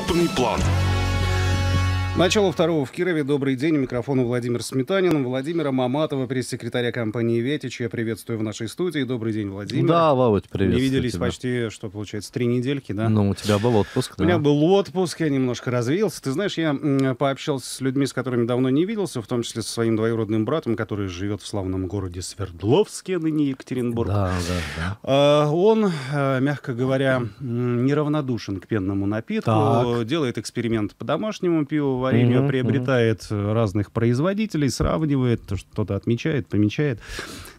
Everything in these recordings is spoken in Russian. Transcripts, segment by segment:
Крупный план. Начало второго в Кирове. Добрый день. У микрофона Владимир Сметанин. Владимира Маматова, пресс-секретаря компании «Ветич». Я приветствую в нашей студии. Добрый день, Владимир. Да, Володь, привет. Не виделись тебя. почти, что получается, три недельки, да? Ну, у тебя был отпуск, да. У меня был отпуск, я немножко развеялся. Ты знаешь, я пообщался с людьми, с которыми давно не виделся, в том числе со своим двоюродным братом, который живет в славном городе Свердловске, ныне Екатеринбург. Да, да, да. А, он, э, мягко говоря, неравнодушен к пенному напитку, так. делает эксперимент по домашнему пиву, варенью, mm-hmm, приобретает mm-hmm. разных производителей, сравнивает, что-то отмечает, помечает.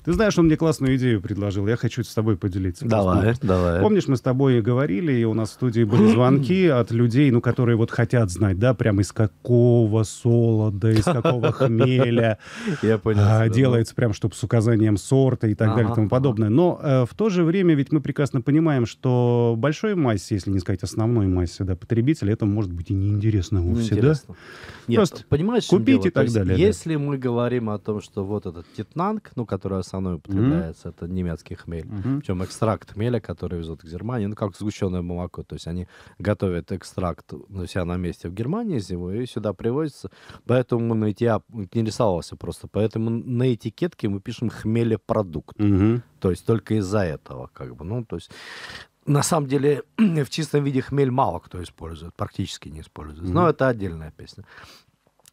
Ты знаешь, он мне классную идею предложил. Я хочу с тобой поделиться. Давай, Просто, давай. Помнишь, мы с тобой говорили, и у нас в студии были звонки от людей, ну, которые вот хотят знать, да, прямо из какого солода, из какого хмеля. Я понял. А, делается прям, чтобы с указанием сорта и так далее и тому подобное. Но э, в то же время ведь мы прекрасно понимаем, что большой массе, если не сказать основной массе, да, потребителя, это может быть и неинтересно вовсе, да? Нет, Просто понимаешь, купить и так далее. Если мы говорим о том, что вот этот титнанг, ну, который основной употребляется, mm-hmm. это немецкий хмель. Mm-hmm. Причем экстракт хмеля, который везут из Германии, ну, как сгущенное молоко. То есть они готовят экстракт у себя на месте в Германии зимой и сюда привозится. Поэтому на эти, я интересовался просто. Поэтому на этикетке мы пишем хмелепродукт. Mm-hmm. То есть только из-за этого, как бы. Ну, то есть на самом деле в чистом виде хмель мало кто использует, практически не использует. Но mm-hmm. это отдельная песня.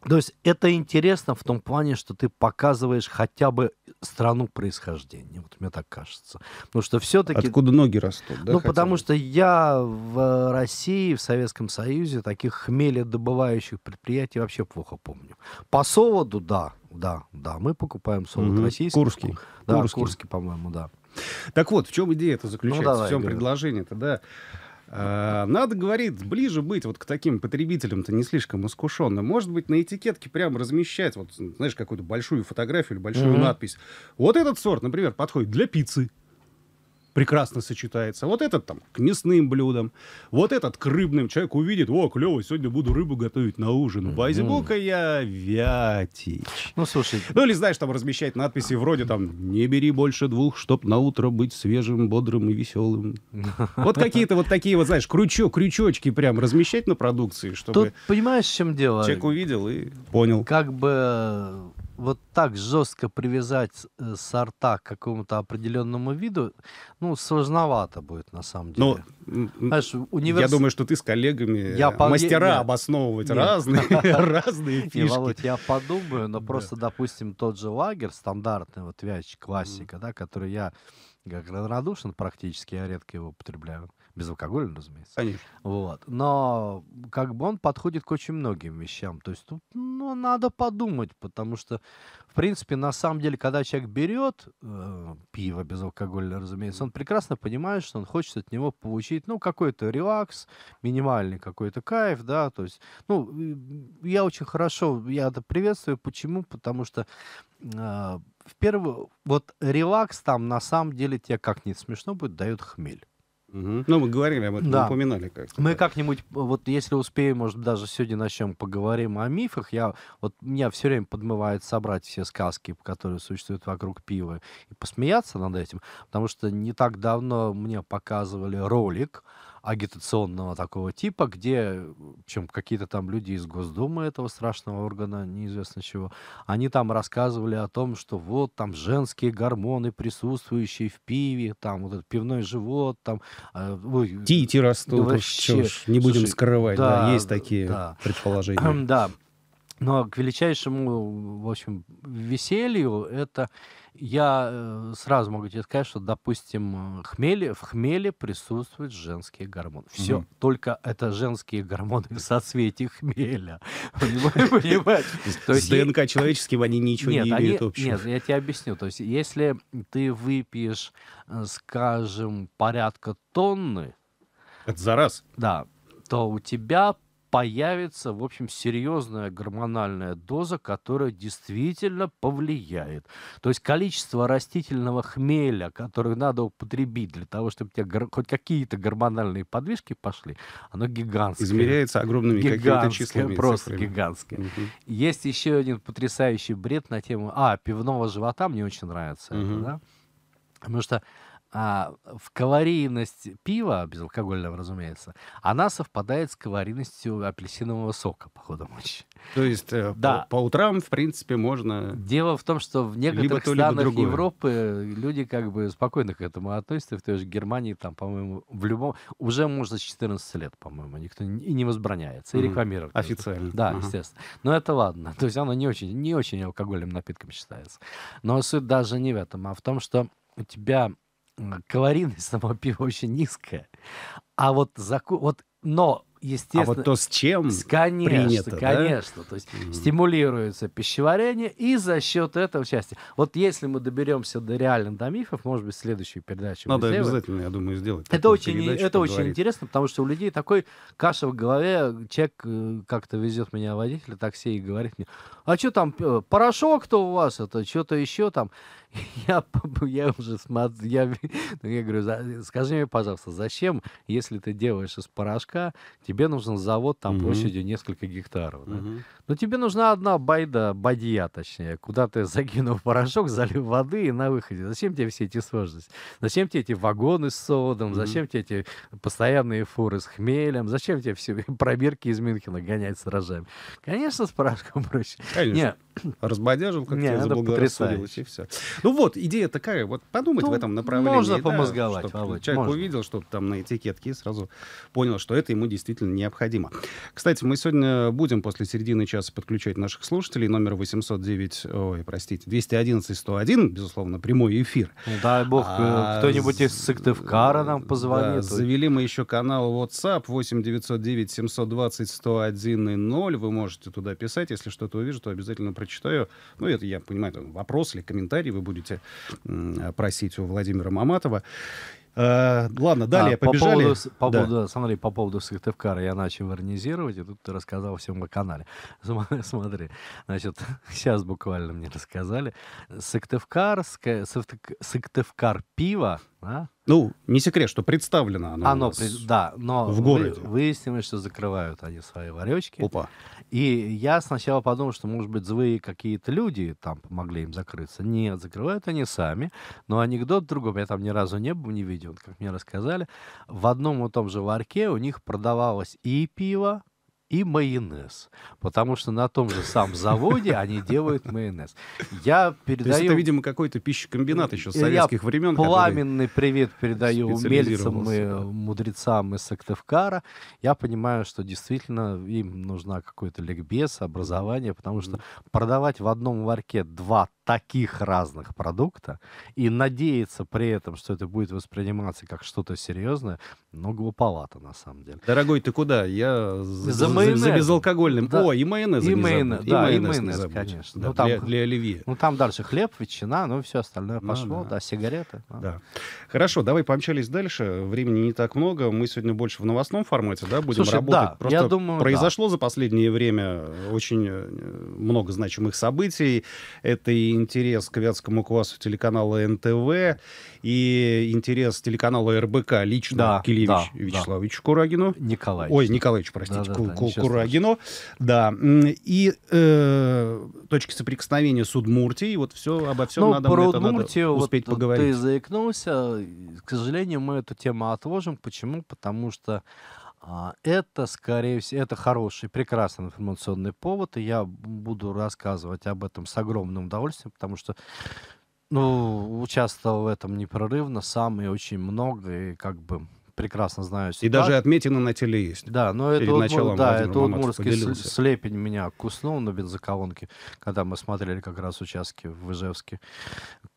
То есть это интересно в том плане, что ты показываешь хотя бы страну происхождения. Вот мне так кажется. Потому что все-таки... Откуда ноги растут, да? Ну, потому что я в России, в Советском Союзе таких хмеледобывающих предприятий вообще плохо помню. По солоду, да, да, да, мы покупаем солод угу. российский. Курский. Да, Курский, Курский по-моему, да. Так вот, в чем идея это заключается, ну, давай, в чем предложение-то, да? А, надо, говорит, ближе быть вот к таким потребителям-то не слишком искушенным. Может быть, на этикетке прям размещать, вот, знаешь, какую-то большую фотографию или большую mm-hmm. надпись. Вот этот сорт, например, подходит для пиццы прекрасно сочетается. Вот этот там к мясным блюдам, вот этот к рыбным. Человек увидит, о, клево, сегодня буду рыбу готовить на ужин. Возьму-ка я вятич. Ну, слушай. Ну, или знаешь, там размещать надписи вроде там «Не бери больше двух, чтоб на утро быть свежим, бодрым и веселым». Вот какие-то вот такие вот, знаешь, крючок, крючочки прям размещать на продукции, чтобы... Тут понимаешь, в чем дело? Человек увидел и понял. Как бы вот так жестко привязать э, сорта к какому-то определенному виду, ну, сложновато будет на самом ну, деле. Ну, Знаешь, универс... Я думаю, что ты с коллегами я мастера по... обосновывать Нет. разные, разные фишки. Не, Володь, я подумаю, но просто, допустим, тот же лагерь, стандартный, вот вяч, классика, да, который я как равнодушен практически, я редко его употребляю. Безалкогольный, разумеется. Конечно. Вот. Но как бы он подходит к очень многим вещам. То есть тут ну, надо подумать, потому что, в принципе, на самом деле, когда человек берет э, пиво безалкогольное, разумеется, он прекрасно понимает, что он хочет от него получить, ну, какой-то релакс, минимальный какой-то кайф, да, то есть, ну, я очень хорошо, я это приветствую. Почему? Потому что э, в первую, вот релакс там на самом деле тебе, как не смешно будет, дает хмель. Угу. Ну, мы говорили об этом, да. упоминали как-то. Мы как-нибудь, вот если успеем, может, даже сегодня начнем поговорим о мифах. Я, вот меня все время подмывает собрать все сказки, которые существуют вокруг пива, и посмеяться над этим, потому что не так давно мне показывали ролик, агитационного такого типа, где, чем какие-то там люди из Госдумы этого страшного органа, неизвестно чего, они там рассказывали о том, что вот там женские гормоны, присутствующие в пиве, там вот этот пивной живот, там... Э, Тити растут, вообще, уж, не будем слушай, скрывать, да, да, есть такие да. предположения. Да, но к величайшему, в общем, веселью это я э, сразу могу тебе сказать, что, допустим, хмели, в хмеле присутствуют женские гормоны. Все, угу. только это женские гормоны в соцветии хмеля. Понимаешь? С ДНК человеческим они ничего не имеют общего. Нет, я тебе объясню. То есть, если ты выпьешь, э, скажем, порядка тонны... Это за раз? Да. То у тебя появится, в общем, серьезная гормональная доза, которая действительно повлияет. То есть количество растительного хмеля, которое надо употребить для того, чтобы у тебя хоть какие-то гормональные подвижки пошли, оно гигантское. Измеряется огромными какими-то числами. Просто цифрами. гигантское. Угу. Есть еще один потрясающий бред на тему... А, пивного живота мне очень нравится. Угу. Это, да? Потому что а, в калорийность пива, безалкогольного, разумеется, она совпадает с калорийностью апельсинового сока, по ходу мочи. То есть э, да. по, по утрам, в принципе, можно... Дело в том, что в некоторых либо странах либо Европы люди как бы спокойно к этому относятся. В той же Германии, там, по-моему, в любом... Уже можно с 14 лет, по-моему, никто и не возбраняется, и рекламирует. Официально. Да, ага. естественно. Но это ладно. То есть оно не очень, не очень алкогольным напитком считается. Но суть даже не в этом, а в том, что у тебя калорийность самого пива очень низкая. А вот, заку... вот но естественно... А вот то, с чем конечно, принято, Конечно, да? то есть mm-hmm. стимулируется пищеварение, и за счет этого счастья. Вот если мы доберемся до реальных до мифов, может быть, следующую передачу Надо обязательно, я думаю, сделать. Это очень, это очень интересно, потому что у людей такой каша в голове. Человек э, как-то везет меня водитель такси и говорит мне, а что там, порошок-то у вас, это что-то еще там. Я, я уже смотрю, я, я говорю, скажи мне, пожалуйста, зачем, если ты делаешь из порошка, тебе нужен завод там угу. площадью несколько гектаров. Да? Угу. Но тебе нужна одна байда, бадья точнее, куда ты закинул порошок, залил воды и на выходе. Зачем тебе все эти сложности? Зачем тебе эти вагоны с содом? Угу. Зачем тебе эти постоянные фуры с хмелем? Зачем тебе все пробирки из Мюнхена гонять с рожами? Конечно, с порошком проще. Конечно. Нет. Разбодяжил, как тебе заблагорассудилось, и все. Ну вот, идея такая, вот подумать ну, в этом направлении. Можно да, помозговать, Володь, Человек можно. увидел что-то там на этикетке и сразу понял, что это ему действительно необходимо. Кстати, мы сегодня будем после середины часа подключать наших слушателей. Номер 809, ой, простите, 211 101, безусловно, прямой эфир. Ну, дай бог, э, а, кто-нибудь из Сыктывкара нам позвонит. Да, завели мы еще канал WhatsApp 8 909 720 101 0. Вы можете туда писать. Если что-то увижу, то обязательно прочитаю. Ну, это, я понимаю, вопрос или комментарий вы будете просить у Владимира Маматова. Э, ладно, далее а, побежали. По поводу, по, да. поводу, смотри, по поводу Сыктывкара я начал иронизировать, и тут ты рассказал всем о канале. Смотри, значит, сейчас буквально мне рассказали. Сыктывкар, Сыктывкар пиво, а? Ну, не секрет, что представлено оно, оно при... Да, но в городе. Вы... выяснилось, что закрывают они свои варечки. Опа. И я сначала подумал, что, может быть, злые какие-то люди там помогли им закрыться. Нет, закрывают они сами. Но анекдот другом я там ни разу не был, не видел, как мне рассказали. В одном и том же варке у них продавалось и пиво, и майонез. Потому что на том же самом заводе они делают майонез. Я передаю... То есть это, видимо, какой-то пищекомбинат еще с советских времен. пламенный привет передаю умельцам и мудрецам из Сыктывкара. Я понимаю, что действительно им нужна какой-то ликбез, образование, потому что продавать в одном варке два таких разных продукта и надеяться при этом, что это будет восприниматься как что-то серьезное, ну, глуповато на самом деле. Дорогой, ты куда? Я за, за, майонез. за безалкогольным. Да. О, и майонез. И майонез, да, и майонез, и майонез конечно. Да, ну, там, для, для оливье. Ну, там дальше хлеб, ветчина, ну, все остальное ну, пошло, да, да сигареты. Да. да. Хорошо, давай помчались дальше. Времени не так много. Мы сегодня больше в новостном формате, да, будем Слушай, работать. Да, Просто я думаю, произошло да. за последнее время очень э, много значимых событий. Это и интерес к вятскому квасу телеканала НТВ, и интерес телеканала РБК лично да, Килевич да, Вячеславовичу да. Курагину. Николаевич. Ой, Николаевич, простите, да, да, да, Курагину. Да. И э, точки соприкосновения с Удмуртией. Вот все, обо всем ну, надо, про Удмуртию надо успеть вот, поговорить. Ты заикнулся. К сожалению, мы эту тему отложим. Почему? Потому что а, это, скорее всего, это хороший, прекрасный информационный повод, и я буду рассказывать об этом с огромным удовольствием, потому что ну, участвовал в этом непрерывно сам и очень много, и как бы прекрасно знаю ситуацию. И даже отметины на теле есть. Да, но это, вот, да, это удмуртский слепень меня куснул на бензоколонке, когда мы смотрели как раз участки в Ижевске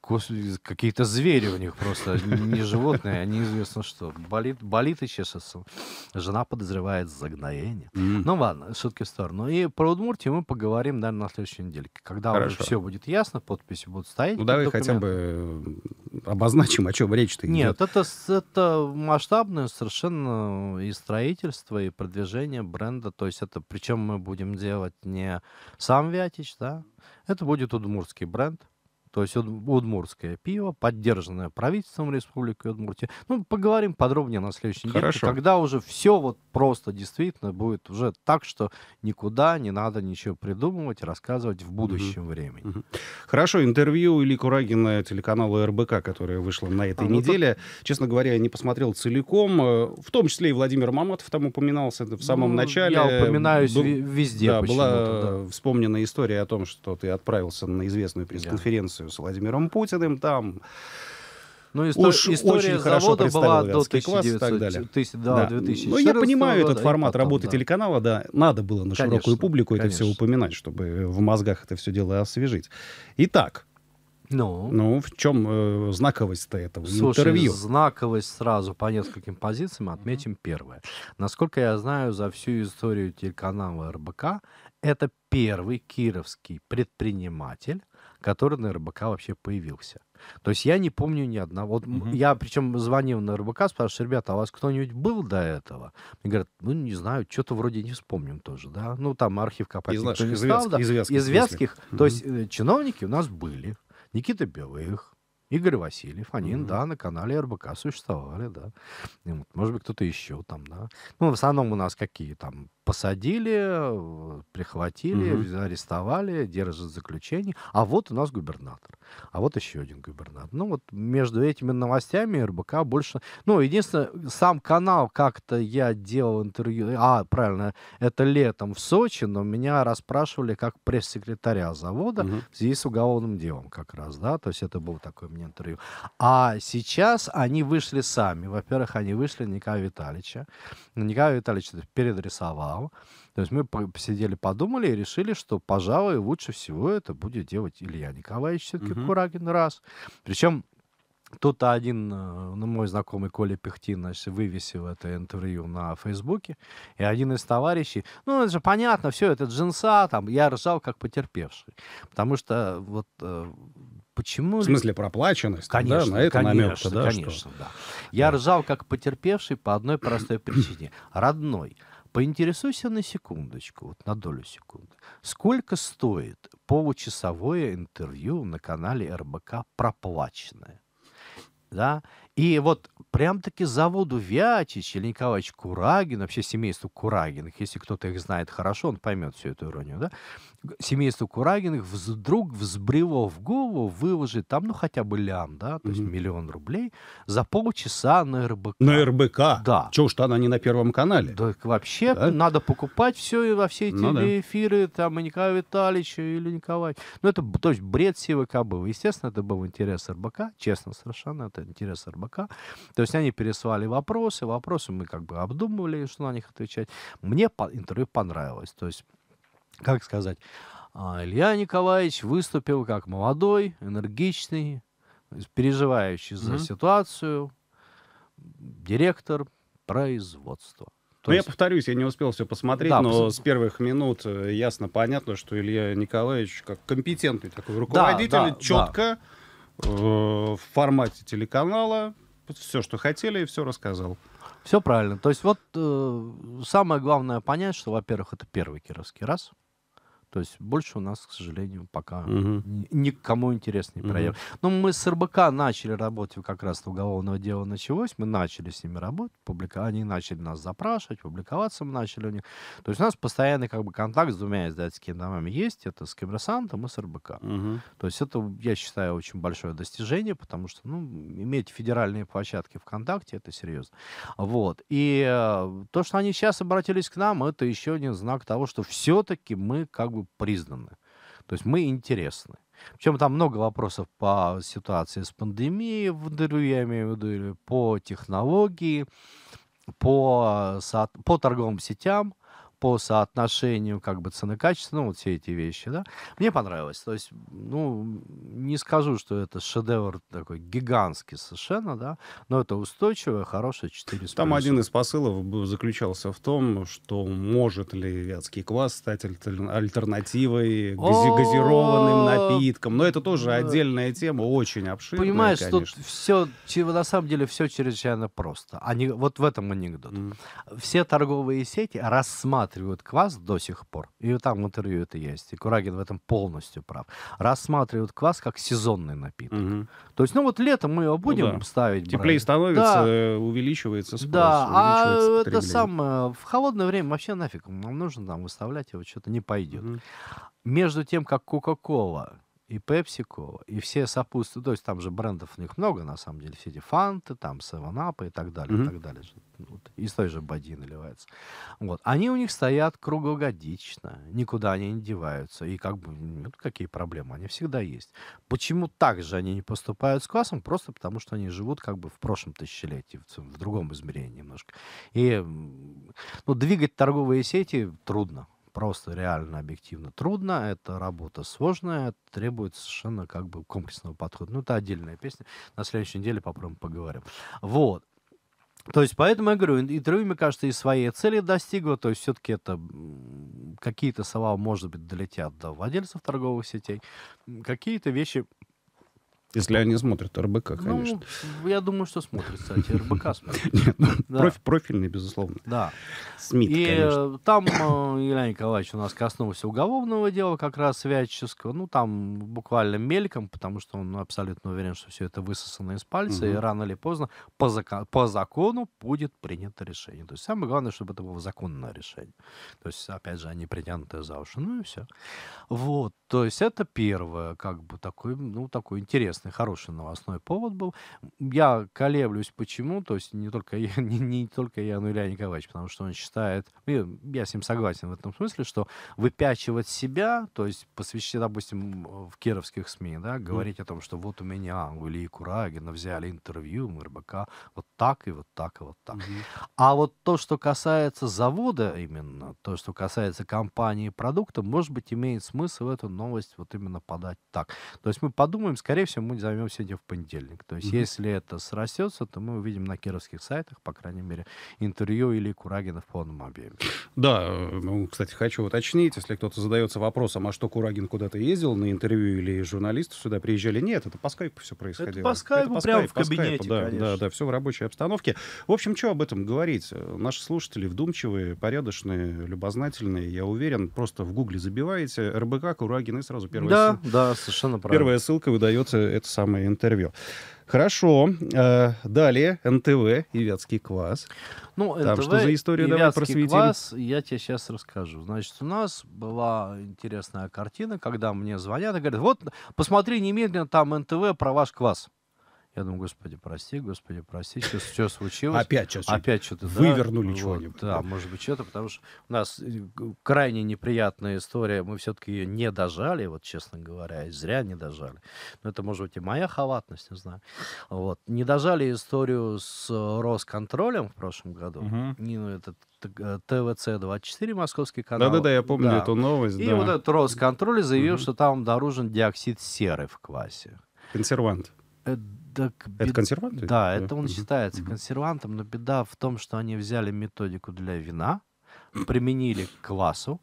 какие-то звери у них просто, не животные, а неизвестно что. Болит, болит и чешется. Жена подозревает загноение. Mm. Ну ладно, шутки в сторону. И про Удмуртию мы поговорим, наверное, на следующей неделе. Когда Хорошо. уже все будет ясно, подписи будут стоять. Ну давай хотя бы обозначим, о чем речь-то идет. Нет, это, это масштабное совершенно и строительство, и продвижение бренда. То есть это, причем мы будем делать не сам Вятич, да, это будет удмуртский бренд то есть удмуртское пиво, поддержанное правительством Республики Удмуртия. Ну, поговорим подробнее на следующей неделе, когда уже все вот просто действительно будет уже так, что никуда не надо ничего придумывать, рассказывать в будущем угу. времени. Угу. Хорошо, интервью Ильи Курагина телеканалу РБК, которое вышло на этой а, ну, неделе. Ну, Честно говоря, я не посмотрел целиком, э, в том числе и Владимир Маматов там упоминался в самом ну, начале. Я упоминаюсь Был, везде. Да, была да. вспомнена история о том, что ты отправился на известную пресс-конференцию конференцию с Владимиром Путиным, там ну, истор- Уж история очень завода была до 1900, так далее. Тысяч, да, да. Ну, я понимаю года, этот формат потом, работы да. телеканала, да. Надо было на конечно, широкую публику конечно. это все упоминать, чтобы в мозгах это все дело освежить. Итак, ну, ну в чем э, знаковость-то этого Слушай, интервью? знаковость сразу по нескольким позициям отметим первое. Насколько я знаю, за всю историю телеканала РБК это первый кировский предприниматель, который на РБК вообще появился. То есть я не помню ни одного. Вот угу. я причем звонил на РБК, спрашиваю, ребята, а у вас кто-нибудь был до этого? Мне говорят, ну не знаю, что-то вроде не вспомним тоже, да. Ну там архив копать из наших, не стал, да. Из. Из вятских. То есть э, чиновники у нас были. Никита Белых, Игорь Васильев, они, mm-hmm. да, на канале РБК существовали, да. И, может быть, кто-то еще там, да. Ну, в основном у нас какие там посадили, прихватили, угу. арестовали, держат заключение. А вот у нас губернатор. А вот еще один губернатор. Ну вот между этими новостями РБК больше... Ну, единственное, сам канал как-то я делал интервью... А, правильно, это летом в Сочи, но меня расспрашивали как пресс-секретаря завода угу. в связи с уголовным делом как раз, да, то есть это был такой мне интервью. А сейчас они вышли сами. Во-первых, они вышли Николая Витальевича. Николай Витальевич передрисовал канал. То есть мы посидели, подумали и решили, что, пожалуй, лучше всего это будет делать Илья Николаевич все-таки угу. Курагин раз. Причем Тут один, э, ну, мой знакомый Коля Пехтин, значит, вывесил это интервью на Фейсбуке, и один из товарищей, ну, это же понятно, все, это джинса, там, я ржал как потерпевший, потому что вот э, почему... В смысле проплаченность? Конечно, да, на это конечно, намек да, конечно, что? да. Я ржал как потерпевший по одной простой причине. Родной. Поинтересуйся на секундочку, вот на долю секунды, сколько стоит получасовое интервью на канале РБК проплаченное? Да? И вот прям-таки заводу Вятич или Николаевич Курагин, вообще семейству Курагиных, если кто-то их знает хорошо, он поймет всю эту иронию, да? Семейство Курагиных вдруг взбрело в голову выложить там, ну, хотя бы лям, да, то mm-hmm. есть миллион рублей за полчаса на РБК. На РБК? Да. Чего ж она не на Первом канале? Да, вообще да? надо покупать все и во все эти ну, эфиры, да. там, и Николая Витальевича или Николай. Ну, это, то есть, бред СВК был. Естественно, это был интерес РБК, честно совершенно, это интерес РБК. То есть они пересылали вопросы, вопросы мы как бы обдумывали, что на них отвечать. Мне интервью понравилось. То есть, как сказать, а, Илья Николаевич выступил как молодой, энергичный, переживающий mm-hmm. за ситуацию, директор производства. То ну, есть... я повторюсь, я не успел все посмотреть, да, но пос... с первых минут э, ясно понятно, что Илья Николаевич как компетентный такой руководитель, да, да, четко да. Э, в формате телеканала все, что хотели, все рассказал. Все правильно. То есть вот э, самое главное понять, что, во-первых, это первый кировский раз. То есть больше у нас, к сожалению, пока угу. никому интерес не проявил. Угу. Но мы с РБК начали работать, как раз уголовного дела началось, мы начали с ними работать, публика... они начали нас запрашивать, публиковаться мы начали у них. То есть у нас постоянный как бы контакт с двумя издательскими домами есть, это с Коммерсантом и с РБК. Угу. То есть это, я считаю, очень большое достижение, потому что, ну, иметь федеральные площадки ВКонтакте, это серьезно. Вот. И э, то, что они сейчас обратились к нам, это еще один знак того, что все-таки мы как бы признаны. То есть мы интересны. Причем там много вопросов по ситуации с пандемией в интервью, я имею в виду, по технологии, по, по торговым сетям, по соотношению как бы цены-качества, ну, вот все эти вещи, да, мне понравилось. То есть, ну, не скажу, что это шедевр такой гигантский совершенно, да, но это устойчивое, хорошее 4 Там один из посылов заключался в том, что может ли вятский квас стать альтернативой газированным напиткам. Но это тоже отдельная тема, очень обширная, Понимаешь, тут все, на самом деле, все чрезвычайно просто. Они, вот в этом анекдот. Все торговые сети рассматривают рассматривают квас до сих пор, и там в интервью это есть, и Курагин в этом полностью прав, рассматривают квас как сезонный напиток. Угу. То есть, ну вот летом мы его будем ну, да. ставить. Теплее брать. становится, да. увеличивается спрос. Да, а это самое, в холодное время вообще нафиг, нам нужно там выставлять его, что-то не пойдет. Угу. Между тем, как Кока-Кола и PepsiCo, и все сопутствуют, то есть там же брендов у них много, на самом деле, все эти фанты, там 7-Up и так далее, mm-hmm. и так далее. Вот, из той же боди наливается. Вот. Они у них стоят круглогодично, никуда они не деваются, и как бы, ну, какие проблемы, они всегда есть. Почему так же они не поступают с классом? Просто потому, что они живут как бы в прошлом тысячелетии, в, в другом измерении немножко. И ну, двигать торговые сети трудно просто реально объективно трудно, это работа сложная, требует совершенно как бы комплексного подхода. Ну, это отдельная песня, на следующей неделе попробуем поговорим. Вот. То есть, поэтому я говорю, интервью, мне кажется, и своей цели достигло, то есть все-таки это какие-то слова, может быть, долетят до владельцев торговых сетей, какие-то вещи если они смотрят РБК, ну, конечно. Ну, я думаю, что смотрят, кстати, РБК смотрят. Нет, ну, да. профильный, безусловно. Да. СМИ, И конечно. там э, Илья Николаевич у нас коснулся уголовного дела, как раз Вятческого. Ну, там буквально мельком, потому что он абсолютно уверен, что все это высосано из пальца, угу. и рано или поздно по, закон, по закону будет принято решение. То есть самое главное, чтобы это было законное решение. То есть, опять же, они притянутые за уши. Ну и все. Вот. То есть это первое, как бы такой, ну, такой интересный, хороший новостной повод был. Я колеблюсь, почему, то есть не только я, не, не только я, но и Илья Николаевич, потому что он считает, и я с ним согласен в этом смысле, что выпячивать себя, то есть посвящать, допустим, в кировских СМИ, да, говорить mm. о том, что вот у меня у Ильи Курагина взяли интервью в РБК, вот так и вот так и вот так. Mm-hmm. А вот то, что касается завода именно, то, что касается компании продукта, может быть, имеет смысл эту новость вот именно подать так. То есть мы подумаем, скорее всего, мы займемся этим в понедельник. То есть mm-hmm. если это срастется, то мы увидим на кировских сайтах, по крайней мере, интервью или Курагина в полном объеме. Да, ну, кстати, хочу уточнить, если кто-то задается вопросом, а что Курагин куда-то ездил на интервью или журналисты сюда приезжали? Нет, это по скайпу все происходило. Это по скайпу, это прямо в кабинете, скайпу, да, конечно. Да, да, все в рабочей обстановке. В общем, что об этом говорить? Наши слушатели вдумчивые, порядочные, любознательные, я уверен, просто в гугле забиваете РБК Курагин и сразу первая да, ссылка. Да, совершенно правильно. Первая ссылка выдается это самое интервью. Хорошо. Э, далее НТВ и Вятский квас. Ну, Там НТВ что за история? Давай просветим. квас я тебе сейчас расскажу. Значит, у нас была интересная картина, когда мне звонят и говорят, вот, посмотри немедленно там НТВ про ваш квас. Я думаю, господи, прости, господи, прости, что, что случилось? Опять что-то. Опять что-то, да. Вывернули чего-нибудь. Да, может быть, что-то, потому что у нас э, крайне неприятная история, мы все-таки ее не дожали, вот, честно говоря, и зря не дожали. Но это, может быть, и моя халатность, не знаю. Вот. Не дожали историю с Росконтролем в прошлом году. Угу. Не, ну, этот ТВЦ-24, московский канал. Да-да-да, я помню да. эту новость. И да. вот этот Росконтроль заявил, угу. что там обнаружен диоксид серы в квасе. Консервант. Э, так, бед... Это консервант? Да, да, это он считается консервантом, но беда в том, что они взяли методику для вина, применили к квасу,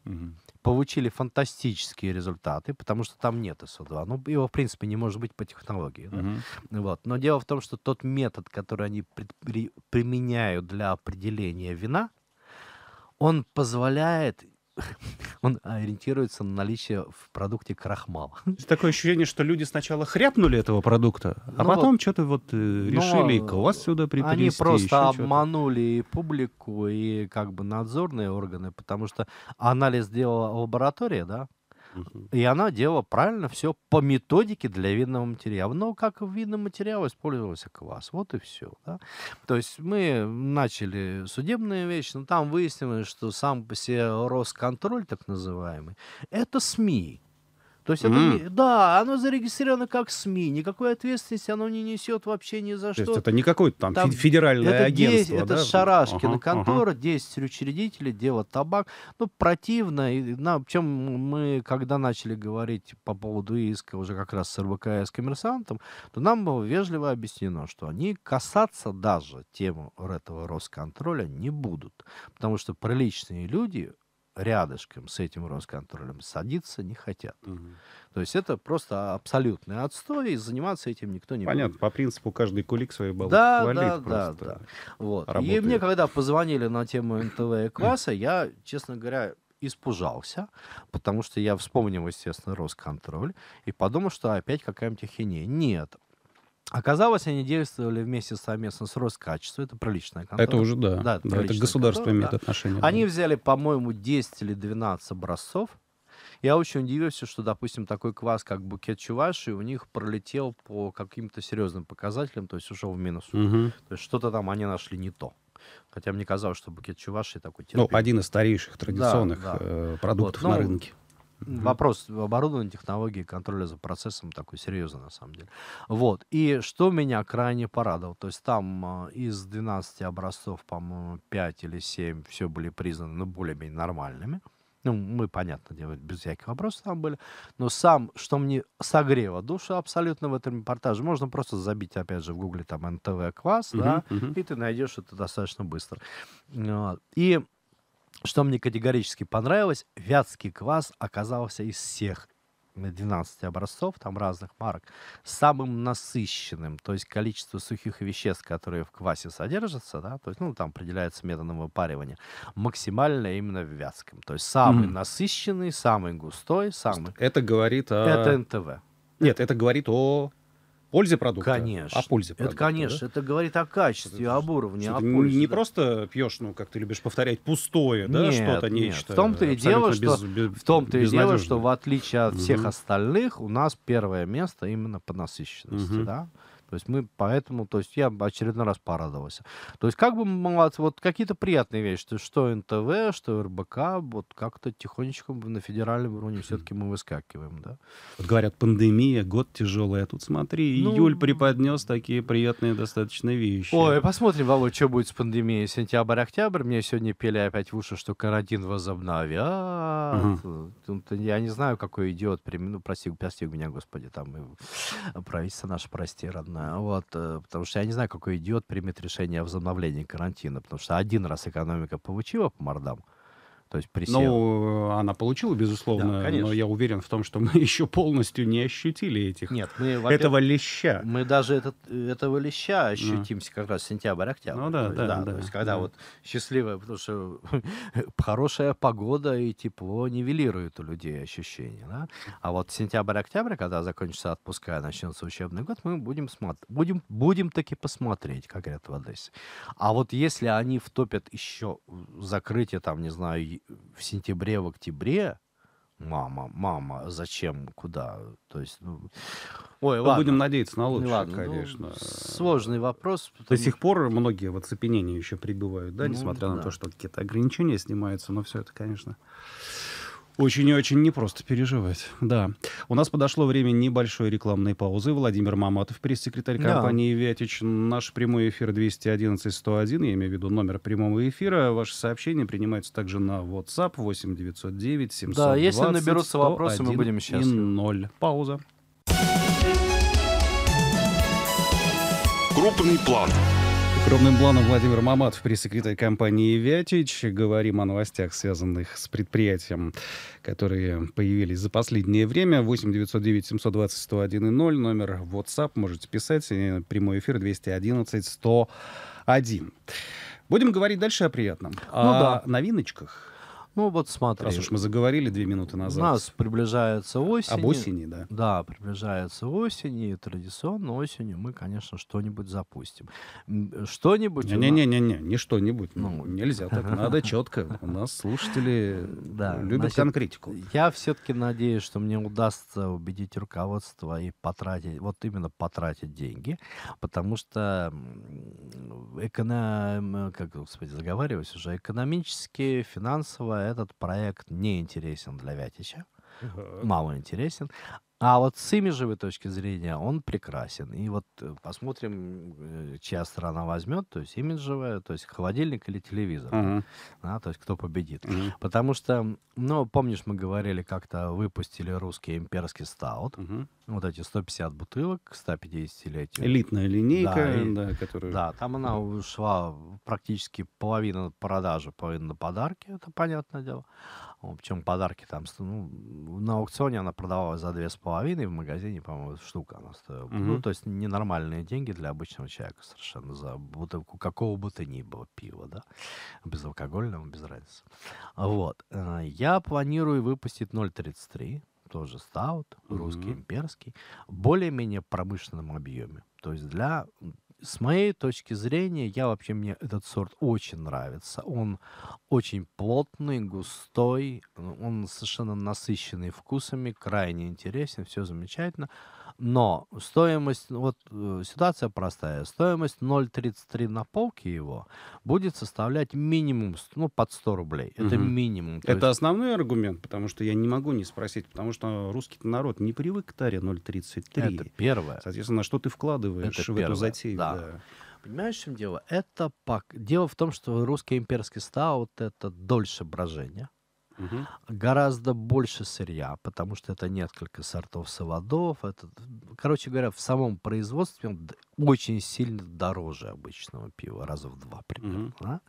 получили фантастические результаты, потому что там нет СО2. Ну, его, в принципе, не может быть по технологии. Да? uh Вот. Но дело в том, что тот метод, который они при- применяют для определения вина, он позволяет он ориентируется на наличие в продукте крахмала. Такое ощущение, что люди сначала хряпнули этого продукта, а ну, потом что-то вот э, решили и класс сюда приплести. Они просто обманули и публику, и как бы надзорные органы, потому что анализ делала лаборатория, да, и она делала правильно все по методике для винного материала. Но как в винном материале использовался квас. Вот и все. Да? То есть мы начали судебные вещи, но там выяснилось, что сам по себе Росконтроль, так называемый, это СМИ. То есть mm. это, да, оно зарегистрировано как СМИ, никакой ответственности оно не несет вообще ни за что. То есть это не какое-то там, там федеральное это агентство, 10, да? Это Шарашкина ага, контора, ага. 10 учредителей, дело табак. Ну, противно. И, на, чем мы, когда начали говорить по поводу иска уже как раз с РБК и с коммерсантом, то нам было вежливо объяснено, что они касаться даже темы этого Росконтроля не будут. Потому что приличные люди рядышком с этим Росконтролем садиться не хотят. Угу. То есть это просто абсолютный отстой, и заниматься этим никто не Понятно, будет. по принципу каждый кулик своей баллы да, хвалит. Да, да, да. Вот. И мне когда позвонили на тему НТВ и кваса, я, честно говоря, испужался, потому что я вспомнил, естественно, Росконтроль, и подумал, что опять какая-нибудь ахинея. Нет, Оказалось, они действовали вместе совместно с Роскачеством. Это приличная контора. Это уже, да. да, это, да, это государство контора, имеет да. отношение. Они да. взяли, по-моему, 10 или 12 образцов. Я очень удивился, что, допустим, такой квас, как букет чуваши, у них пролетел по каким-то серьезным показателям, то есть ушел в минус. Угу. То есть что-то там они нашли не то. Хотя мне казалось, что букет чуваши такой терпимый. Ну, один из старейших традиционных да, да. Э, продуктов вот, на ну, рынке. Вопрос оборудования, технологии, контроля за процессом такой серьезный на самом деле. Вот. И что меня крайне порадовало, то есть там э, из 12 образцов, по-моему, 5 или 7 все были признаны ну, более-менее нормальными. Ну, мы, понятно дело, без всяких вопросов там были. Но сам, что мне согрело душу абсолютно в этом репортаже, можно просто забить, опять же, в гугле там НТВ квас, uh-huh, да, uh-huh. и ты найдешь это достаточно быстро. И что мне категорически понравилось, вятский квас оказался из всех 12 образцов, там разных марок, самым насыщенным, то есть количество сухих веществ, которые в квасе содержатся, да, то есть, ну, там определяется методом выпаривания, максимально именно в вятском. То есть самый mm. насыщенный, самый густой, самый... Это говорит о... Это НТВ. Нет, это говорит о пользе продукта. Конечно. О пользе продукта. Это, конечно, да? это говорит о качестве, это, об уровне, о пользе. Не да. просто пьешь, ну, как ты любишь повторять, пустое, нет, да, что-то, нет. нечто. В том-то и дело, что, без, в том-то и дело, что в отличие от угу. всех остальных, у нас первое место именно по насыщенности, угу. да. То есть мы поэтому, то есть я очередной раз порадовался. То есть как бы молодцы, вот какие-то приятные вещи, что, что НТВ, что РБК, вот как-то тихонечко на федеральном уровне все-таки мы выскакиваем, да. Вот говорят, пандемия, год тяжелый, а тут смотри, ну, июль преподнес такие приятные достаточно вещи. Ой, посмотрим, Володь, что будет с пандемией. Сентябрь-октябрь, мне сегодня пели опять в уши, что карантин возобновят. Угу. Я не знаю, какой идиот, ну, прости, прости меня, господи, там правительство наше, прости, вот, э, потому что я не знаю, какой идиот примет решение о возобновлении карантина, потому что один раз экономика получила по мордам, то есть присел. Ну, она получила, безусловно, да, но я уверен в том, что мы еще полностью не ощутили этих, Нет, мы, этого леща. Мы даже этот, этого леща ощутим mm. как раз сентябрь-октябрь. Ну да, да, да. да то есть когда да. вот счастливая, потому что хорошая погода и тепло нивелирует у людей ощущения. Да? А вот сентябрь-октябрь, когда закончится отпуска и начнется учебный год, мы будем, смотреть, будем, будем таки посмотреть, как это в Одессе. А вот если они втопят еще закрытие, там, не знаю, в сентябре, в октябре, мама, мама, зачем, куда? То есть, ну, ой, Мы ладно. будем надеяться на лучшее, ладно, ну, конечно. Ну, сложный вопрос. Потому... До сих пор многие в оцепенении еще прибывают, да, ну, несмотря да. на то, что какие-то ограничения снимаются, но все это, конечно, очень и очень непросто переживать. Да. У нас подошло время небольшой рекламной паузы. Владимир Маматов, пресс-секретарь да. компании «Вятич». Наш прямой эфир 211-101, я имею в виду номер прямого эфира. Ваши сообщения принимаются также на WhatsApp 8909 720 Да, если наберутся вопросы, мы будем сейчас. И 0. Пауза. Крупный план. Крупным планом Владимир Маматов, пресс-секретарь компании «Вятич». Говорим о новостях, связанных с предприятием, которые появились за последнее время. 8 909 720 101 и 0. Номер WhatsApp можете писать. Прямой эфир 211 101. Будем говорить дальше о приятном. Ну, о да. новиночках. Ну вот смотри. Раз уж мы заговорили две минуты назад. У нас приближается осень. Об осени, да. Да, приближается осень, и традиционно осенью мы, конечно, что-нибудь запустим. Что-нибудь... Не-не-не-не, не что-нибудь. Ну, нельзя так, надо четко. У нас слушатели да, любят значит, конкретику. Я все-таки надеюсь, что мне удастся убедить руководство и потратить, вот именно потратить деньги, потому что эконом... Как, господи, заговариваюсь уже, экономически, финансово этот проект не интересен для Вятича. Uh-huh. Мало интересен. А вот с имиджевой точки зрения он прекрасен. И вот э, посмотрим, э, чья страна возьмет, то есть имиджевая, то есть холодильник или телевизор. Uh-huh. Да, то есть кто победит. Uh-huh. Потому что, ну, помнишь, мы говорили, как-то выпустили русский имперский стаут. Uh-huh. Вот эти 150 бутылок к 150-летию. Элитная линейка, да, и, да, которая... Да, там она ушла практически половина продажи, половина на подарки, это понятное дело. Причем подарки там, ну, на аукционе она продавалась за две с половиной, в магазине, по-моему, штука она стоила. Угу. Ну, то есть ненормальные деньги для обычного человека совершенно за бутылку какого бы то ни было пива, да, безалкогольного, без разницы. Вот. Э, я планирую выпустить 0.33, тоже стаут, русский, mm имперский, более-менее промышленном объеме. То есть для с моей точки зрения, я вообще, мне этот сорт очень нравится. Он очень плотный, густой, он совершенно насыщенный вкусами, крайне интересен, все замечательно. Но стоимость, ну, вот э, ситуация простая, стоимость 0,33 на полке его будет составлять минимум, ну, под 100 рублей. Это угу. минимум. Это есть... основной аргумент, потому что я не могу не спросить, потому что русский народ не привык к таре 0,33. Это первое. Соответственно, что ты вкладываешь Это в первое. эту затею? Да. да. Понимаешь, в чем дело? Это пак... Дело в том, что русский имперский стаут это дольше брожения. Угу. Гораздо больше сырья, потому что это несколько сортов соводов. Это, короче говоря, в самом производстве он очень сильно дороже обычного пива, раза в два примерно. Угу. Да?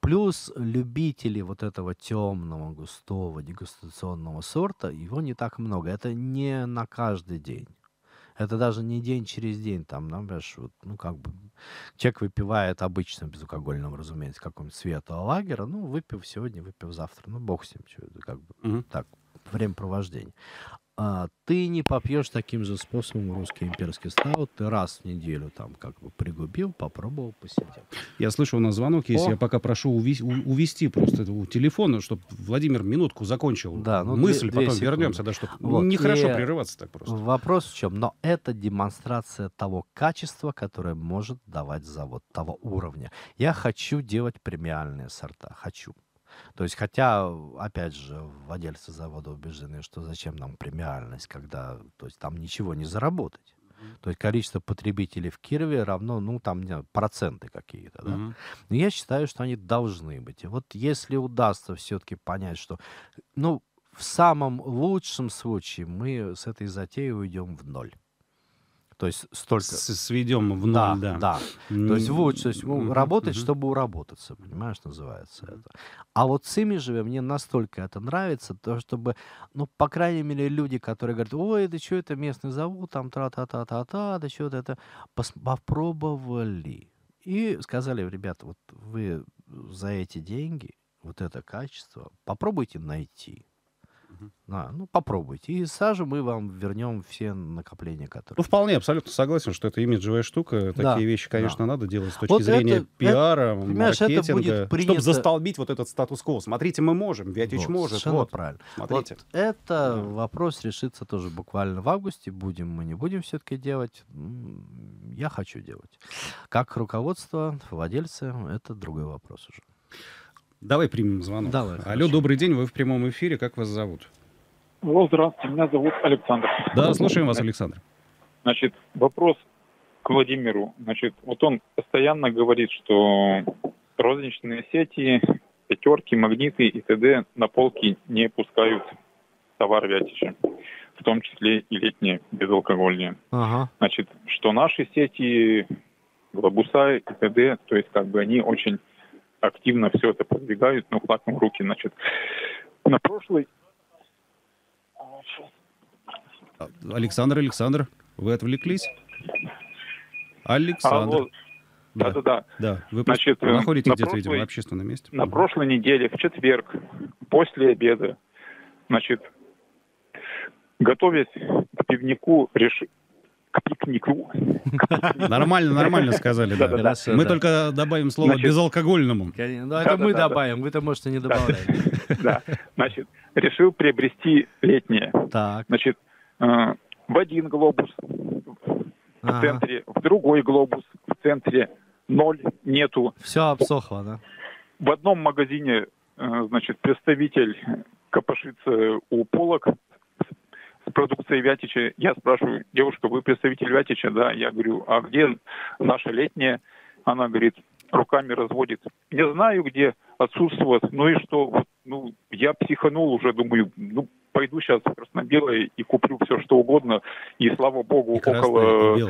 Плюс любители вот этого темного, густого, дегустационного сорта, его не так много. Это не на каждый день. Это даже не день через день, там, например, вот, ну, как бы, человек выпивает обычно безалкогольным, разумеется, какого-нибудь светлого лагера, ну, выпив сегодня, выпив завтра, ну, бог с ним, что это, как бы, угу. так, времяпровождение а, ты не попьешь таким же способом русский имперский стаут. Ты раз в неделю там как бы пригубил, попробовал, посидел. Я слышу, у нас звонок есть. О. Я пока прошу увести, увести просто у телефона, чтобы Владимир минутку закончил да, ну, мысль, две, потом две вернемся, да, чтобы вот. нехорошо И прерываться так просто. Вопрос в чем? Но это демонстрация того качества, которое может давать завод, того уровня. Я хочу делать премиальные сорта. Хочу. То есть, хотя, опять же, владельцы завода убеждены, что зачем нам премиальность, когда то есть, там ничего не заработать. То есть количество потребителей в Кирове равно, ну, там, не знаю, проценты какие-то, да. Mm-hmm. Но я считаю, что они должны быть. И вот если удастся все-таки понять, что, ну, в самом лучшем случае мы с этой затеей уйдем в ноль. То есть столько... С сведем в ноль, да. Да, да. То есть вот, то есть ну, работать, чтобы уработаться, понимаешь, называется это. А вот с имиджевыми мне настолько это нравится, то чтобы, ну, по крайней мере, люди, которые говорят, ой, да что это местный завод, там тра-та-та-та-та, да что это, попробовали. И сказали, ребята, вот вы за эти деньги, вот это качество, попробуйте найти. А, ну, попробуйте. И сажу мы вам вернем все накопления, которые... Ну, вполне, абсолютно согласен, что это имиджевая штука. Да, Такие вещи, конечно, да. надо делать с точки вот зрения это, пиара, это, маркетинга, это будет принято... чтобы застолбить вот этот статус-кво. Смотрите, мы можем, Вятич вот, может. Совершенно вот, правильно. Смотрите. Вот это да. вопрос решится тоже буквально в августе. Будем мы, не будем все-таки делать. Я хочу делать. Как руководство, владельцы, это другой вопрос уже. Давай примем звонок. Давай. Алло, хорошо. добрый день, вы в прямом эфире, как вас зовут? Алло, здравствуйте, меня зовут Александр. Да, слушаем вас, Александр. Значит, вопрос к Владимиру. Значит, вот он постоянно говорит, что розничные сети, пятерки, магниты и т.д. на полки не пускают товар Вятича, в том числе и летние безалкогольные. Ага. Значит, что наши сети, глобуса и т.д., то есть как бы они очень активно все это продвигают, но хватом руки, значит. На прошлый... Александр, Александр, вы отвлеклись? Александр. Алло. Да, да, да. Да, вы Значит, находитесь на где-то, прошлой, видимо, на общественном месте. На прошлой неделе, в четверг, после обеда, значит, готовясь к пивнику, решили к пикнику. Нормально, нормально сказали, да. Мы только добавим слово безалкогольному. Ну, это мы добавим, вы-то можете не добавлять. Да, значит, решил приобрести летнее. Так. Значит, э, в один глобус в центре, в другой глобус в центре ноль, нету. Все обсохло, да? В одном магазине, э, значит, представитель копошится у полок с продукцией Вятича. Я спрашиваю, девушка, вы представитель Вятича? Да, я говорю, а где наша летняя? Она говорит, руками разводит. Не знаю, где отсутствует. Ну и что? Вот, ну, я психанул уже, думаю, ну, пойду сейчас в красно-белое и куплю все, что угодно. И слава богу, и около... И,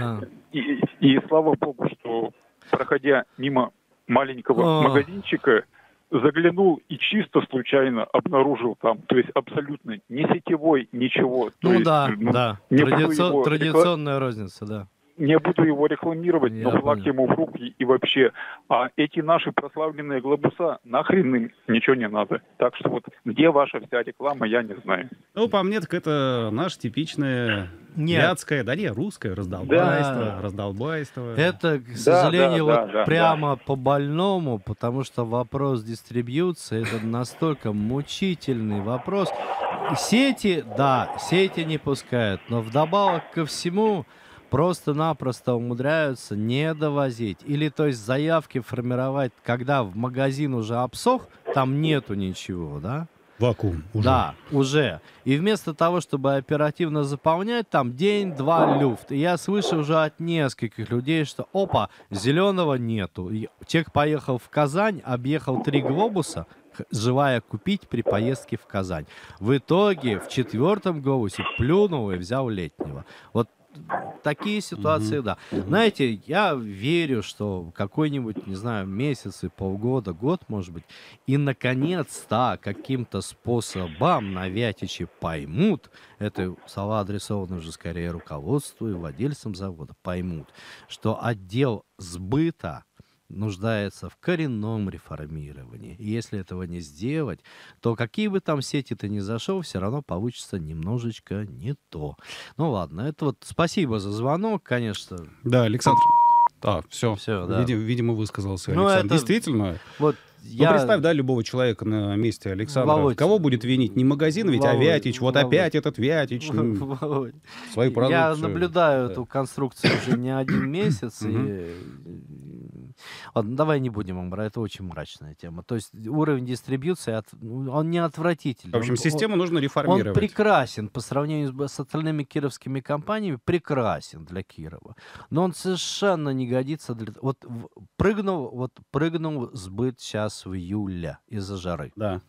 а. и, и слава богу, что проходя мимо маленького а. магазинчика, заглянул и чисто случайно обнаружил там, то есть абсолютно не сетевой, ничего. Ну есть, да, ну, да. Традици... Традиционная розница, да не буду его рекламировать, Я но флаг ему в руки и вообще. А эти наши прославленные глобуса, нахрен им ничего не надо. Так что вот где ваша вся реклама, я не знаю. Ну, по мне, так это наше типичное Вятское, да не, русское раздолбайство, да. раздолбайство. Это, к сожалению, да, да, вот да, прямо да. по больному, потому что вопрос дистрибьюции это настолько мучительный вопрос. Сети, да, сети не пускают, но вдобавок ко всему просто-напросто умудряются не довозить. Или, то есть, заявки формировать, когда в магазин уже обсох, там нету ничего, да? Вакуум уже. Да, уже. И вместо того, чтобы оперативно заполнять, там день-два люфт. И я слышу уже от нескольких людей, что опа, зеленого нету. И человек поехал в Казань, объехал три глобуса, желая купить при поездке в Казань. В итоге в четвертом глобусе плюнул и взял летнего. Вот такие ситуации, mm-hmm. да. Mm-hmm. Знаете, я верю, что какой-нибудь, не знаю, месяц и полгода, год, может быть, и наконец-то каким-то способом на Вятичи поймут, это слова адресованы уже скорее руководству и владельцам завода, поймут, что отдел сбыта нуждается в коренном реформировании. И если этого не сделать, то какие бы там сети ты ни зашел, все равно получится немножечко не то. Ну ладно, это вот спасибо за звонок, конечно. Да, Александр. А, все. все да. Видимо, видимо, высказался ну, Александр. Это... Действительно. Вот ну, я... Ну, представь, да, любого человека на месте Александра. Володь. Кого будет винить? Не магазин, ведь, а Володь. а Вятич. Вот Володь. опять этот Вятич. Володь. Свою продукцию. Я наблюдаю эту конструкцию уже не один месяц. и Ладно, давай не будем, Амбра, это очень мрачная тема. То есть уровень дистрибьюции, от, ну, он не отвратительный. В общем, он, систему он, нужно реформировать. Он прекрасен по сравнению с, с остальными кировскими компаниями, прекрасен для Кирова. Но он совершенно не годится для... Вот прыгнул, вот прыгнул сбыт сейчас в июле из-за жары. Да.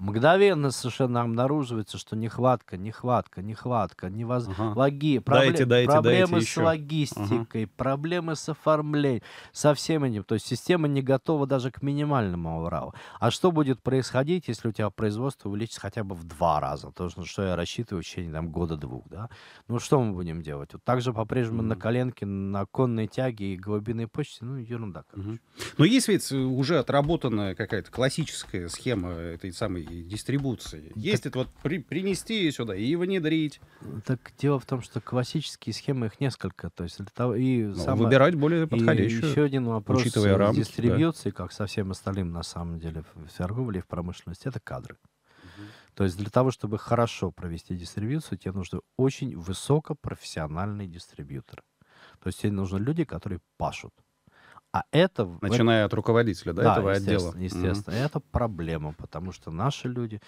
Мгновенно совершенно обнаруживается, что нехватка, нехватка, нехватка, невоз... ага. логи, проблем... дайте, дайте, проблемы дайте с еще. логистикой, ага. проблемы с оформлением, со всем этим. То есть система не готова даже к минимальному авралу. А что будет происходить, если у тебя производство увеличится хотя бы в два раза? То, что я рассчитываю в течение там, года-двух. Да? Ну что мы будем делать? Вот также по-прежнему mm на коленке, на конной тяге и глубинной почте, ну ерунда. Mm-hmm. Но есть ведь уже отработанная какая-то классическая схема этой самой дистрибуции. Есть так... это вот при, принести сюда и внедрить. Так дело в том, что классические схемы их несколько. То есть для того, и ну, самое... выбирать более подходящую. И еще один вопрос учитывая рамки, дистрибьюции, да. как со всем остальным на самом деле в торговле и в промышленности, это кадры. То есть для того, чтобы хорошо провести дистрибьюцию, тебе нужны очень высокопрофессиональные дистрибьюторы. То есть тебе нужны люди, которые пашут. А это... Начиная от руководителя, да, да этого естественно, отдела? естественно. Mm-hmm. Это проблема, потому что наши люди,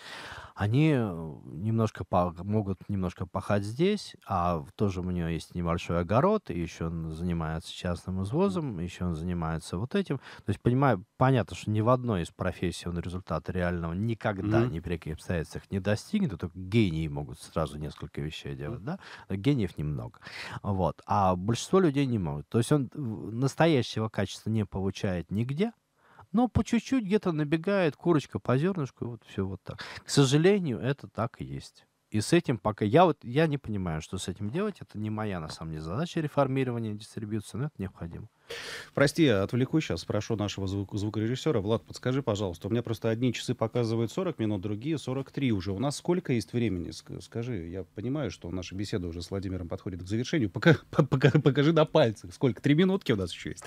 они э, немножко по, могут немножко пахать здесь, а тоже у него есть небольшой огород, и еще он занимается частным извозом, еще он занимается вот этим. То есть, понимаю, понятно, что ни в одной из профессий он результата реального никогда mm-hmm. ни при каких обстоятельствах не достигнет, только гении могут сразу несколько вещей делать, да? Гениев немного. Вот. А большинство людей не могут. То есть он настоящего качества не получает нигде, но по чуть-чуть где-то набегает курочка по зернышку, и вот все вот так. К сожалению, это так и есть. И с этим пока... Я вот я не понимаю, что с этим делать. Это не моя, на самом деле, задача реформирования дистрибьюции, но это необходимо. Прости, отвлеку сейчас, спрошу нашего звук, звукорежиссера. Влад, подскажи, пожалуйста, у меня просто одни часы показывают 40 минут, другие 43 уже. У нас сколько есть времени? Скажи, я понимаю, что наша беседа уже с Владимиром подходит к завершению. Пока, пока, покажи на пальцах. Сколько? Три минутки у нас еще есть?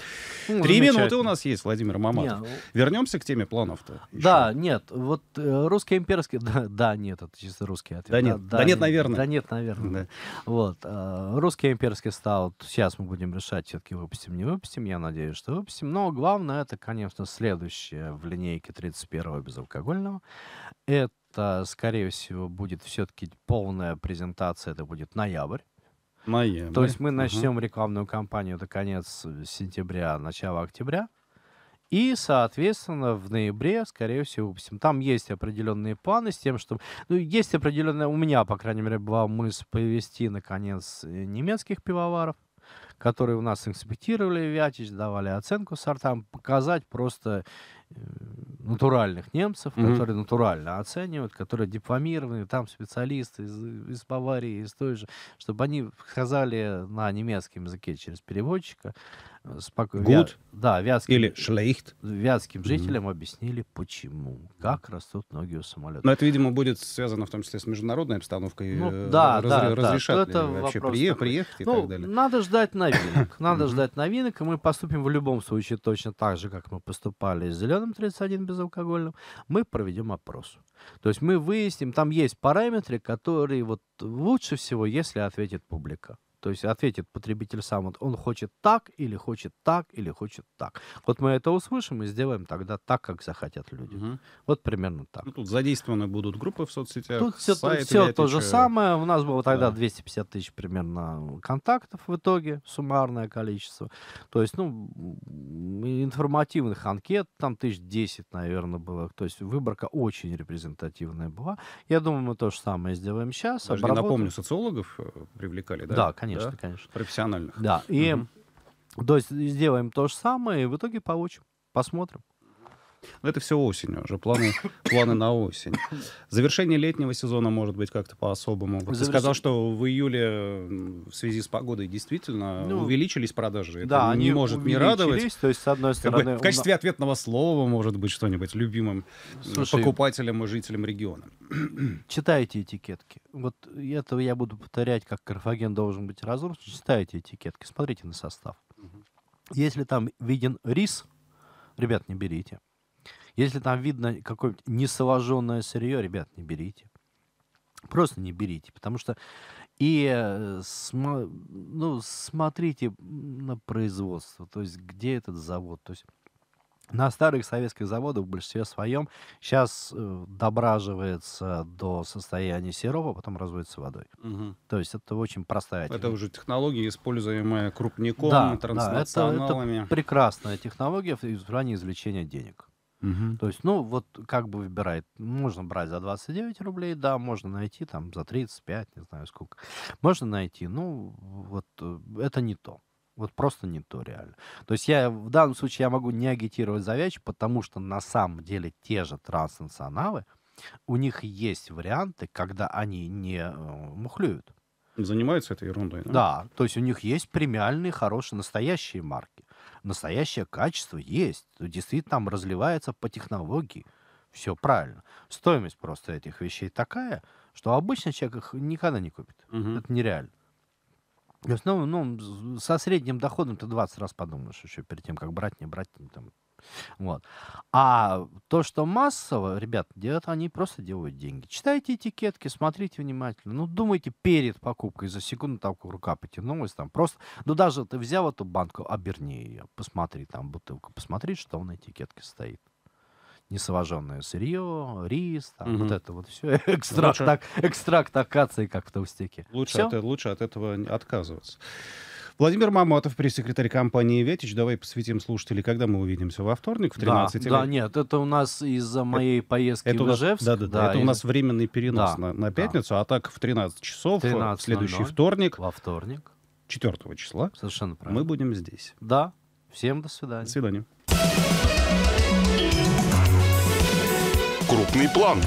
Ну, Три минуты у нас есть, Владимир Маматов. Не, ну... Вернемся к теме планов-то. Да, нет, вот э, русский имперский... Да, да, нет, это чисто русский ответ. Да, нет, да, да нет, наверное. Да нет, наверное. Да. Вот. Э, русский имперский стал... Сейчас мы будем решать, все-таки выпустим, не выпустим выпустим, я надеюсь, что выпустим. Но главное, это, конечно, следующее в линейке 31-го безалкогольного. Это, скорее всего, будет все-таки полная презентация, это будет ноябрь. Ноябрь. То есть мы начнем uh-huh. рекламную кампанию до конец сентября, начало октября. И, соответственно, в ноябре, скорее всего, выпустим. Там есть определенные планы с тем, что... Ну, есть определенная... У меня, по крайней мере, была мысль повести, наконец, э, немецких пивоваров которые у нас инспектировали Вятич, давали оценку сортам, показать просто натуральных немцев, mm-hmm. которые натурально оценивают, которые дипломированные, там специалисты из, из Баварии, из той же, чтобы они сказали на немецком языке через переводчика, споко... Good. Да, вятским... Или schlecht. Вятским жителям mm-hmm. объяснили, почему, как растут ноги у самолета. Но это, видимо, будет связано в том числе с международной обстановкой. Ну, э, да, раз... да, разрешат да. ли вообще при... приехать и ну, так далее. Надо ждать новинок. Надо ждать новинок, и мы поступим в любом случае точно так же, как мы поступали с зеленым 31 безалкогольным. Мы проведем опрос. То есть мы выясним, там есть параметры, которые вот лучше всего, если ответит публика. То есть ответит потребитель сам, вот он хочет так, или хочет так, или хочет так. Вот мы это услышим и сделаем тогда так, как захотят люди. Угу. Вот примерно так. Ну, тут задействованы будут группы в соцсетях, Тут все, сайт, все то же самое. У нас было тогда да. 250 тысяч примерно контактов в итоге, суммарное количество. То есть, ну, информативных анкет там тысяч 10, наверное, было. То есть выборка очень репрезентативная была. Я думаю, мы то же самое сделаем сейчас. Даже напомню, социологов э, привлекали, да? Да, конечно конечно, да? конечно. Профессиональных. Да, и угу. то есть сделаем то же самое, и в итоге получим. Посмотрим. Но это все осенью уже, планы, планы на осень. Завершение летнего сезона может быть как-то по-особому. Вот Заверш... Ты сказал, что в июле в связи с погодой действительно ну, увеличились продажи. Это да, не может не радовать. То есть, с одной стороны... Как бы, в качестве ответного слова может быть что-нибудь любимым Слушай, покупателям и жителям региона. Читайте этикетки. Вот это я буду повторять, как карфаген должен быть разрушен. Читайте этикетки, смотрите на состав. Если там виден рис, ребят, не берите. Если там видно какое-нибудь несоложенное сырье, ребят, не берите. Просто не берите, потому что и э, см, ну, смотрите на производство, то есть где этот завод. То есть на старых советских заводах в большинстве своем сейчас э, дображивается до состояния сиропа, потом разводится водой. Угу. То есть это очень простая технология. Это уже технология, используемая крупником, да, транснационалами. Да, это, это прекрасная технология в плане извлечения денег. Угу. То есть, ну, вот как бы выбирает. Можно брать за 29 рублей, да, можно найти там за 35, не знаю сколько. Можно найти, ну, вот э, это не то. Вот просто не то реально. То есть я в данном случае я могу не агитировать за ВЯЧ, потому что на самом деле те же транснационалы, у них есть варианты, когда они не э, мухлюют. Занимаются этой ерундой, да? Да, то есть у них есть премиальные, хорошие, настоящие марки настоящее качество есть. Действительно, там разливается по технологии. Все правильно. Стоимость просто этих вещей такая, что обычный человек их никогда не купит. Угу. Это нереально. То есть, ну, ну, со средним доходом ты 20 раз подумаешь еще перед тем, как брать, не брать. Там, вот. А то, что массово, ребят, делают, они просто делают деньги. Читайте этикетки, смотрите внимательно. Ну, думайте перед покупкой, за секунду там рука потянулась, там просто, ну, даже ты взял эту банку, оберни ее, посмотри там бутылку, посмотри, что на этикетке стоит несовоженное сырье, рис, там, угу. вот это вот все, экстракт, лучше... так, экстракт акации, как в толстяке. Лучше, от, лучше от этого отказываться. Владимир Мамотов, пресс-секретарь компании «Ветич». Давай посвятим слушателей, когда мы увидимся? Во вторник в 13? Да, да нет, это у нас из-за моей это, поездки это в Ижевск. Да, да, да, да, это из... у нас временный перенос да, на, на пятницу, да. а так в 13 часов, 13 следующий 00, вторник. Во вторник. 4 числа. Совершенно правильно. Мы будем здесь. Да. Всем до свидания. До свидания. Крупный план.